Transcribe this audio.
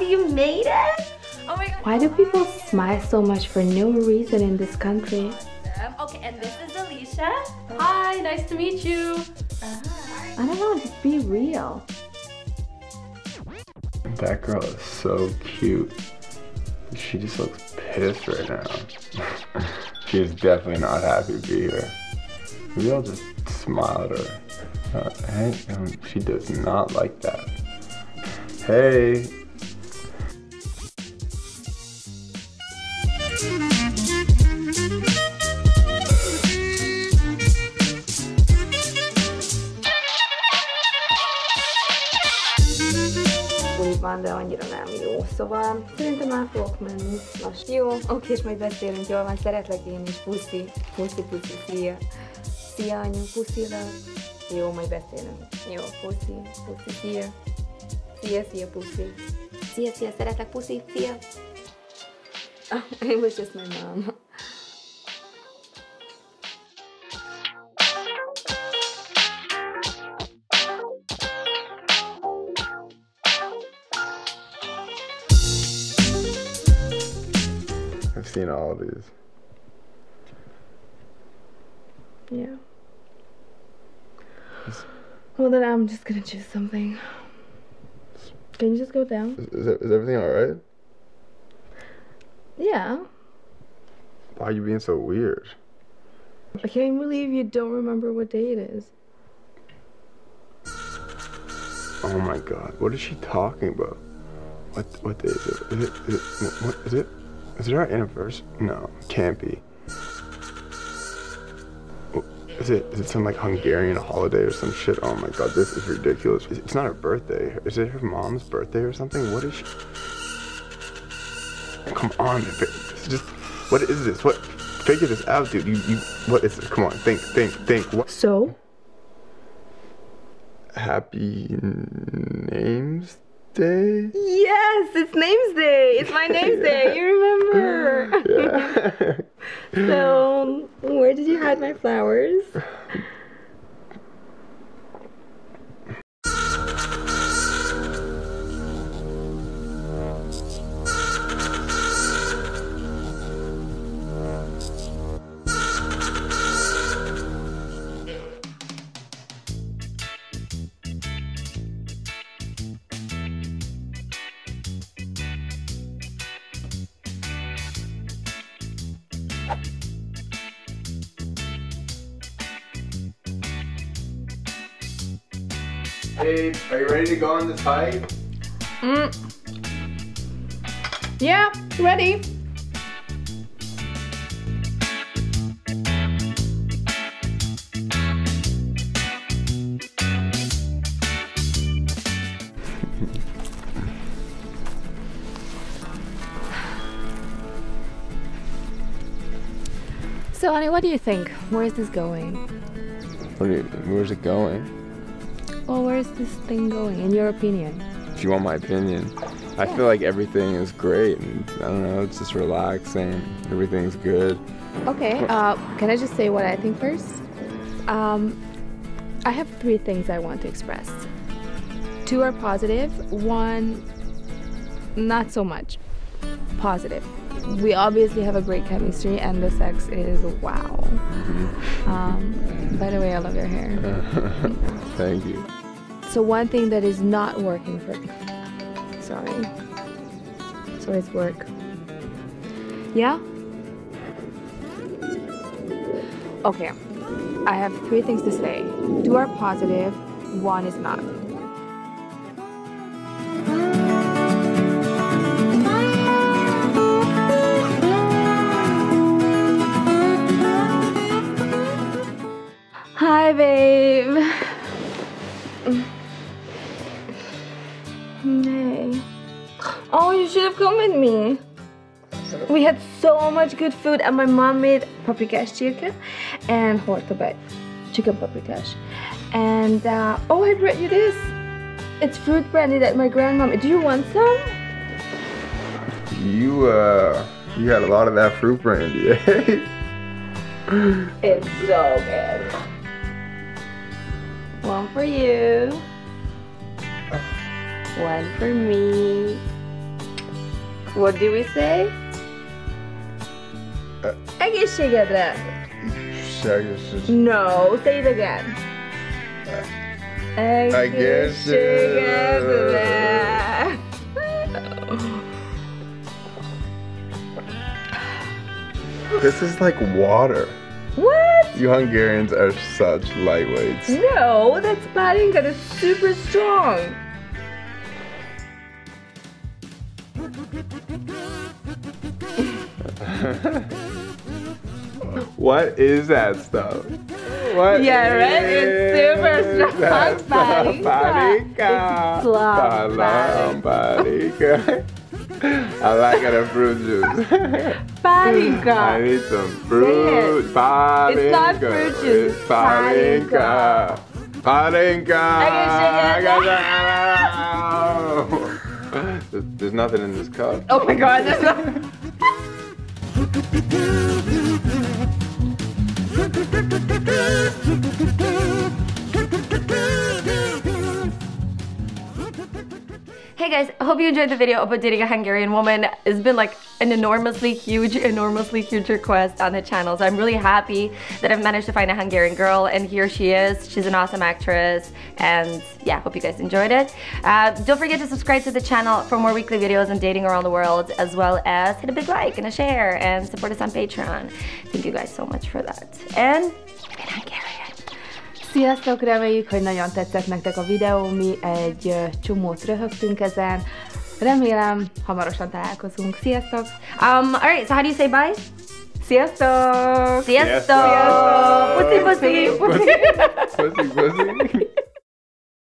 happy you made it? Oh my god. Why do people smile so much for no reason in this country? Okay, and this is Alicia. Hi, nice to meet you. Uh, I don't know, just be real. That girl is so cute. She just looks pissed right now. she is definitely not happy to be here. We I'll just smile at her. Uh, hey, um, she does not like that. Hey. Van, de annyira nem jó. Szóval szerintem már fogok menni. Most jó, oké, és majd beszélünk, jól van, szeretlek én is, puszi, puszi, puszi, szia. Szia, anyu, puszilak. Jó, majd beszélünk. Jó, puszi, puszi, szia. Szia, szia, puszi. Szia, szia, szeretlek, puszi, szia. Oh, it was just my seen all of these. Yeah. Well, then I'm just gonna choose something. Can you just go down? Is, is, is everything alright? Yeah. Why are you being so weird? I can't believe you don't remember what day it is. Oh my god, what is she talking about? What what day is it? Is it, is it what is it? Is it our anniversary? No, can't be. Is it is it some like Hungarian holiday or some shit? Oh my god, this is ridiculous. It's not her birthday. Is it her mom's birthday or something? What is she? Come on, this just what is this? What? Figure this out, dude. You you what is this? Come on, think think think. What? So. Happy names day? Yes, it's name's day. It's my name's day. You remember? So, where did you hide my flowers? Hey, are you ready to go on this hike? Mm. Yeah, ready. So, honey, what do you think? Where is this going? What you, where's it going? Well, where is this thing going, in your opinion? If you want my opinion, I feel like everything is great. And I don't know, it's just relaxing. Everything's good. Okay, uh, can I just say what I think first? Um, I have three things I want to express. Two are positive, one, not so much positive. We obviously have a great chemistry, and the sex is wow. Mm-hmm. Um, by the way, I love your hair. Thank you. So one thing that is not working for me. Sorry. So it's work. Yeah? Okay. I have three things to say. Two are positive, one is not. Hey. Oh, you should have come with me. We had so much good food and my mom made paprikash chicken and hortobet chicken paprikash. And uh, oh, I brought you this. It's fruit brandy that my grandma Do you want some? You uh, you had a lot of that fruit brandy, eh? it's so good. One for you. One for me. What do we say? Uh, Egészségedre! Egészségedre. No, say it again. Egészségedre! This is like water. What? You Hungarians are such lightweights. No, that's pálinka, that's super strong. What is that stuff? What Yeah, right? It's super strong paprika. Paprika. Plum paprika. I like it a fruit juice. I need some fruit. it. Paprika. It's not fruit juice, It's paprika. Paprika. There's- There's nothing in this cup. Oh my god, there's no... Hey guys, I hope you enjoyed the video about dating a Hungarian woman. It's been like an enormously huge, enormously huge request on the channel. So I'm really happy that I've managed to find a Hungarian girl and here she is. She's an awesome actress and yeah, hope you guys enjoyed it. Uh, don't forget to subscribe to the channel for more weekly videos on dating around the world as well as hit a big like and a share and support us on Patreon. Thank you guys so much for that. And. Sziasztok, reméljük, hogy nagyon tetszett nektek a videó, mi egy csomót röhögtünk ezen. Remélem, hamarosan találkozunk. Sziasztok! Um, alright, so how do you say bye? Sziasztok! Sziasztok! Sziasztok! Puszi, puszi! Pussy, pussy.